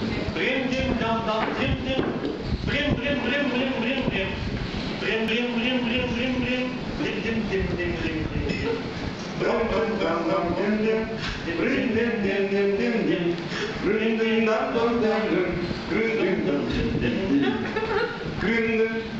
Brim, brim, dam, dam, brim, brim. Brim, brim, brim, brim, brim, brim. Brim, brim, brim, brim, brim, brim. Brim, dim, dim, dim, dim, dim, dim. Dum dum dum dum dim dim, Brim, dim dim dim dim dim, Brim, dim dum dum dum dum, dim dim dum dim dim dim, dim dim, dim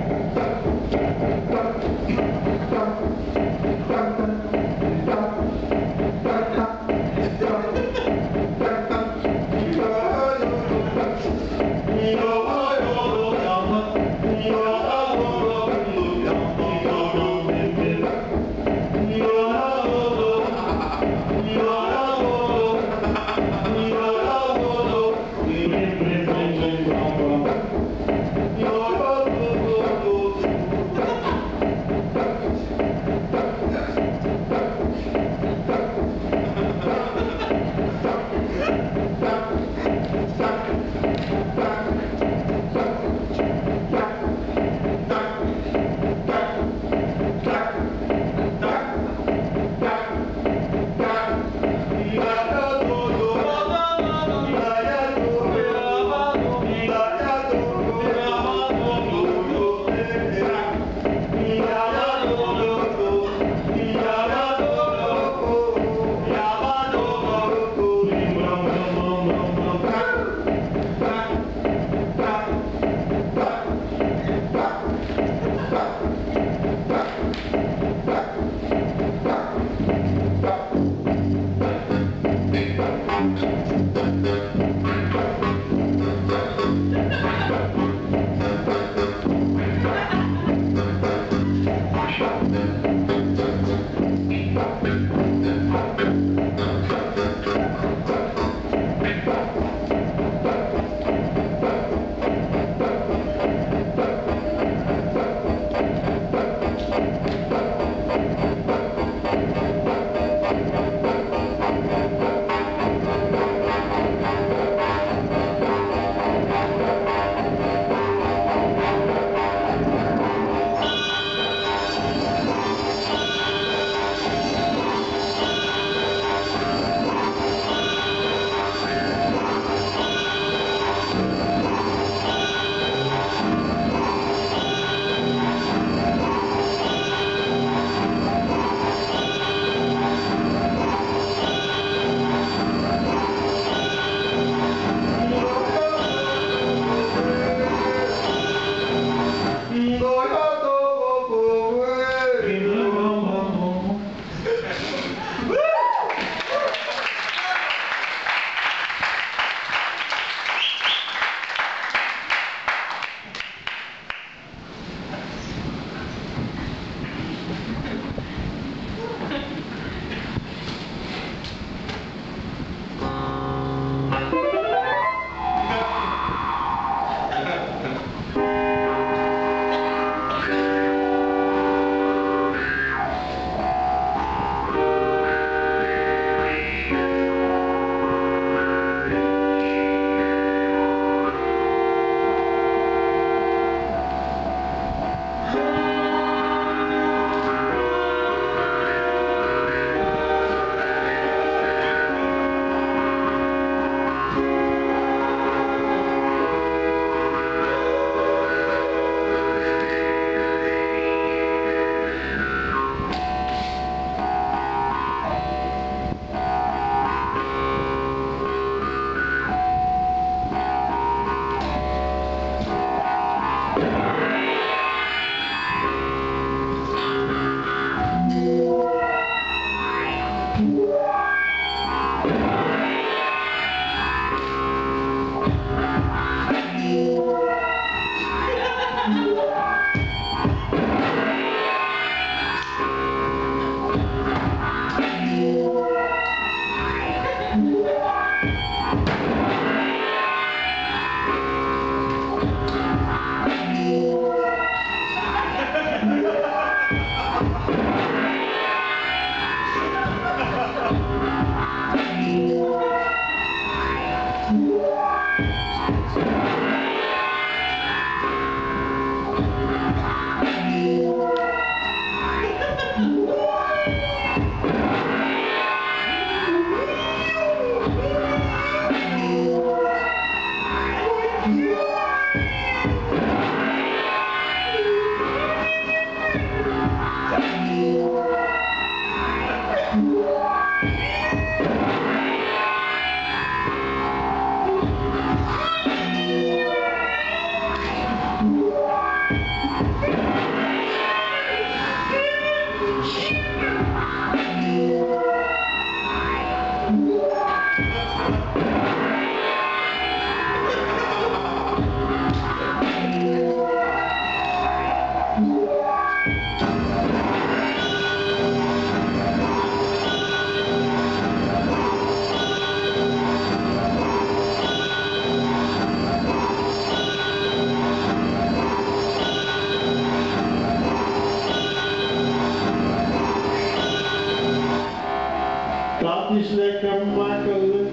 makkelijk.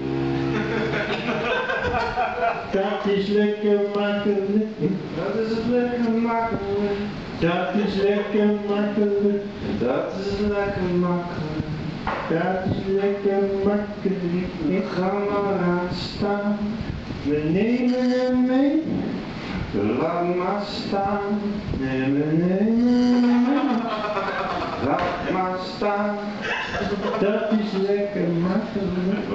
Dat is lekker makkelijk. Dat is lekker makkelijk. Dat is lekker makkelijk. Dat is lekker makkelijk. Dat is lekker makkelijk. Ik ga maar aan staan. We nemen hem mee. Laat maar staan. Nee, we nemen hem mee. Laat maar staan. Dat is lekker makkelijk.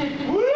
Woo!